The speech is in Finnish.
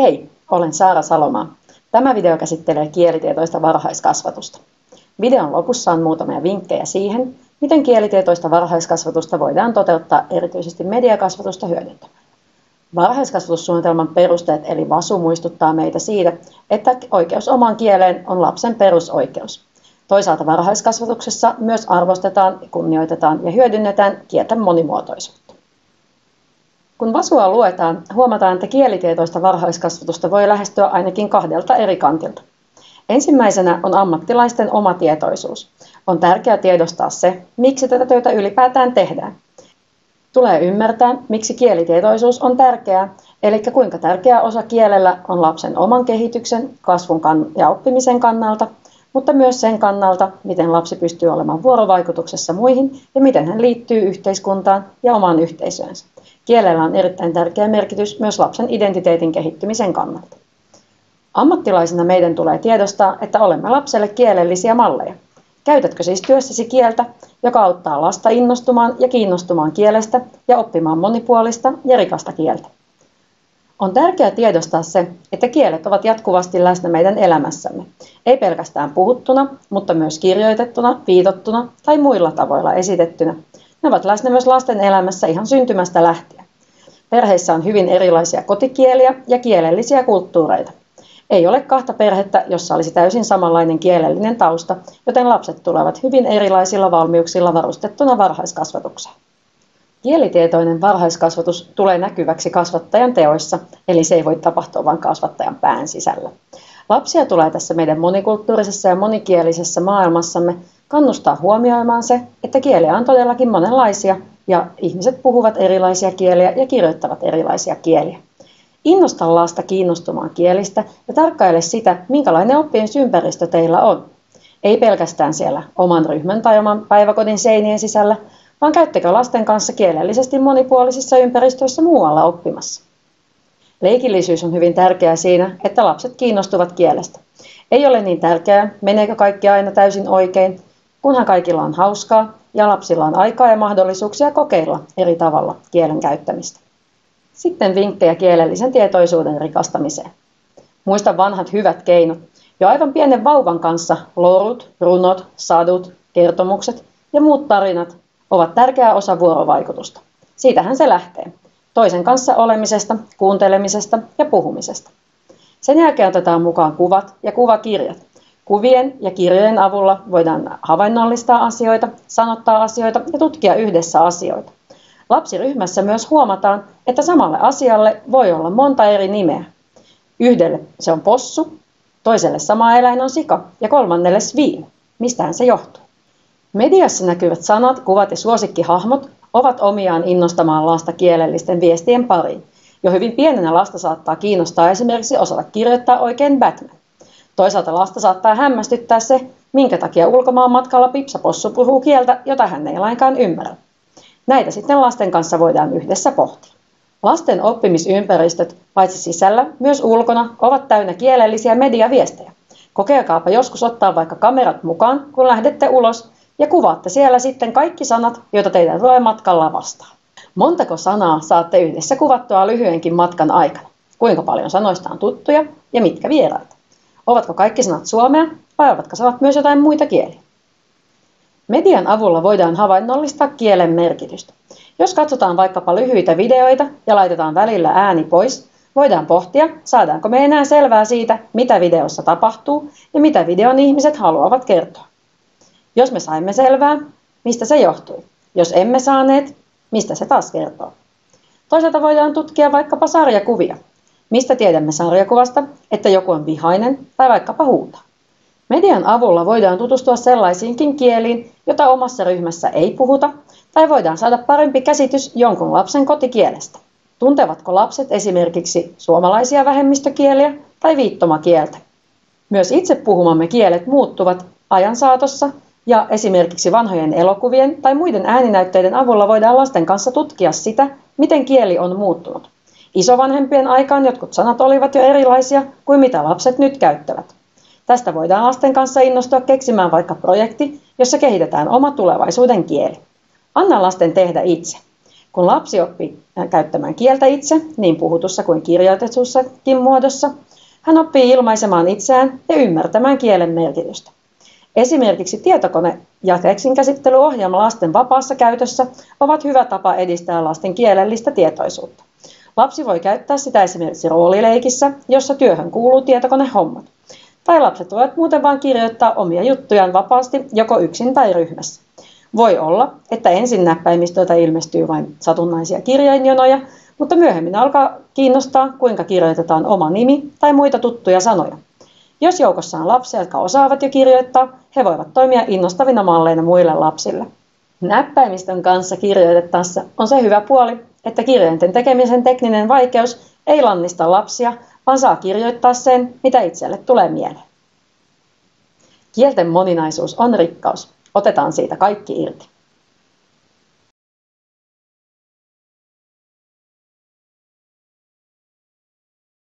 Hei, olen Saara Salomaa. Tämä video käsittelee kielitietoista varhaiskasvatusta. Videon lopussa on muutamia vinkkejä siihen, miten kielitietoista varhaiskasvatusta voidaan toteuttaa erityisesti mediakasvatusta hyödyntämään. Varhaiskasvatussuunnitelman perusteet eli VASU muistuttaa meitä siitä, että oikeus omaan kieleen on lapsen perusoikeus. Toisaalta varhaiskasvatuksessa myös arvostetaan, kunnioitetaan ja hyödynnetään kielten monimuotoisuutta. Kun vasua luetaan, huomataan, että kielitietoista varhaiskasvatusta voi lähestyä ainakin kahdelta eri kantilta. Ensimmäisenä on ammattilaisten oma tietoisuus. On tärkeää tiedostaa se, miksi tätä työtä ylipäätään tehdään. Tulee ymmärtää, miksi kielitietoisuus on tärkeää, eli kuinka tärkeä osa kielellä on lapsen oman kehityksen, kasvun ja oppimisen kannalta, mutta myös sen kannalta, miten lapsi pystyy olemaan vuorovaikutuksessa muihin ja miten hän liittyy yhteiskuntaan ja omaan yhteisöönsä. Kielellä on erittäin tärkeä merkitys myös lapsen identiteetin kehittymisen kannalta. Ammattilaisina meidän tulee tiedostaa, että olemme lapselle kielellisiä malleja. Käytätkö siis työssäsi kieltä, joka auttaa lasta innostumaan ja kiinnostumaan kielestä ja oppimaan monipuolista ja rikasta kieltä? On tärkeää tiedostaa se, että kielet ovat jatkuvasti läsnä meidän elämässämme. Ei pelkästään puhuttuna, mutta myös kirjoitettuna, viitottuna tai muilla tavoilla esitettynä. Ne ovat läsnä myös lasten elämässä ihan syntymästä lähtien. Perheissä on hyvin erilaisia kotikieliä ja kielellisiä kulttuureita. Ei ole kahta perhettä, jossa olisi täysin samanlainen kielellinen tausta, joten lapset tulevat hyvin erilaisilla valmiuksilla varustettuna varhaiskasvatukseen. Kielitietoinen varhaiskasvatus tulee näkyväksi kasvattajan teoissa, eli se ei voi tapahtua vain kasvattajan pään sisällä. Lapsia tulee tässä meidän monikulttuurisessa ja monikielisessä maailmassamme kannustaa huomioimaan se, että kieliä on todellakin monenlaisia ja ihmiset puhuvat erilaisia kieliä ja kirjoittavat erilaisia kieliä. Innosta lasta kiinnostumaan kielistä ja tarkkaile sitä, minkälainen oppimisympäristö teillä on. Ei pelkästään siellä oman ryhmän tai oman päiväkodin seinien sisällä, vaan käyttäkö lasten kanssa kielellisesti monipuolisissa ympäristöissä muualla oppimassa. Leikillisyys on hyvin tärkeää siinä, että lapset kiinnostuvat kielestä. Ei ole niin tärkeää, meneekö kaikki aina täysin oikein, kunhan kaikilla on hauskaa ja lapsilla on aikaa ja mahdollisuuksia kokeilla eri tavalla kielen käyttämistä. Sitten vinkkejä kielellisen tietoisuuden rikastamiseen. Muista vanhat hyvät keinot. Jo aivan pienen vauvan kanssa lorut, runot, sadut, kertomukset ja muut tarinat ovat tärkeä osa vuorovaikutusta. Siitähän se lähtee. Toisen kanssa olemisesta, kuuntelemisesta ja puhumisesta. Sen jälkeen otetaan mukaan kuvat ja kuvakirjat. Kuvien ja kirjojen avulla voidaan havainnollistaa asioita, sanottaa asioita ja tutkia yhdessä asioita. Lapsiryhmässä myös huomataan, että samalle asialle voi olla monta eri nimeä. Yhdelle se on possu, toiselle sama eläin on sika ja kolmannelle sviin. Mistähän se johtuu? Mediassa näkyvät sanat, kuvat ja suosikkihahmot ovat omiaan innostamaan lasta kielellisten viestien pariin. Jo hyvin pienenä lasta saattaa kiinnostaa esimerkiksi osata kirjoittaa oikein Batman. Toisaalta lasta saattaa hämmästyttää se, minkä takia ulkomaan matkalla pipsapossu puhuu kieltä, jota hän ei lainkaan ymmärrä. Näitä sitten lasten kanssa voidaan yhdessä pohtia. Lasten oppimisympäristöt, paitsi sisällä, myös ulkona, ovat täynnä kielellisiä mediaviestejä. Kokeilkaapa joskus ottaa vaikka kamerat mukaan, kun lähdette ulos, ja kuvaatte siellä sitten kaikki sanat, joita teitä tulee matkalla vastaan. Montako sanaa saatte yhdessä kuvattua lyhyenkin matkan aikana? Kuinka paljon sanoista on tuttuja ja mitkä vieraita? Ovatko kaikki sanat suomea vai ovatko sanat myös jotain muita kieliä? Median avulla voidaan havainnollistaa kielen merkitystä. Jos katsotaan vaikkapa lyhyitä videoita ja laitetaan välillä ääni pois, voidaan pohtia, saadaanko me enää selvää siitä, mitä videossa tapahtuu ja mitä videon ihmiset haluavat kertoa. Jos me saimme selvää, mistä se johtui. Jos emme saaneet, mistä se taas kertoo. Toisaalta voidaan tutkia vaikkapa sarjakuvia. Mistä tiedämme sarjakuvasta, että joku on vihainen tai vaikkapa huutaa. Median avulla voidaan tutustua sellaisiinkin kieliin, jota omassa ryhmässä ei puhuta, tai voidaan saada parempi käsitys jonkun lapsen kotikielestä. Tuntevatko lapset esimerkiksi suomalaisia vähemmistökieliä tai viittomakieltä? Myös itse puhumamme kielet muuttuvat ajan saatossa ja esimerkiksi vanhojen elokuvien tai muiden ääninäytteiden avulla voidaan lasten kanssa tutkia sitä, miten kieli on muuttunut. Isovanhempien aikaan jotkut sanat olivat jo erilaisia kuin mitä lapset nyt käyttävät. Tästä voidaan lasten kanssa innostua keksimään vaikka projekti, jossa kehitetään oma tulevaisuuden kieli. Anna lasten tehdä itse. Kun lapsi oppii käyttämään kieltä itse, niin puhutussa kuin kirjoitetussakin muodossa, hän oppii ilmaisemaan itseään ja ymmärtämään kielen merkitystä. Esimerkiksi tietokone ja tekstinkäsittelyohjelma lasten vapaassa käytössä ovat hyvä tapa edistää lasten kielellistä tietoisuutta. Lapsi voi käyttää sitä esimerkiksi roolileikissä, jossa työhön kuuluu tietokonehommat. Tai lapset voivat muuten vain kirjoittaa omia juttujaan vapaasti joko yksin tai ryhmässä. Voi olla, että ensin näppäimistöltä ilmestyy vain satunnaisia kirjainjonoja, mutta myöhemmin alkaa kiinnostaa, kuinka kirjoitetaan oma nimi tai muita tuttuja sanoja. Jos joukossa on lapsia, jotka osaavat jo kirjoittaa, he voivat toimia innostavina malleina muille lapsille. Näppäimistön kanssa kirjoitettaessa on se hyvä puoli, että kirjainten tekemisen tekninen vaikeus ei lannista lapsia, vaan saa kirjoittaa sen, mitä itselle tulee mieleen. Kielten moninaisuus on rikkaus. Otetaan siitä kaikki irti.